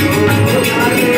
Oh, my God.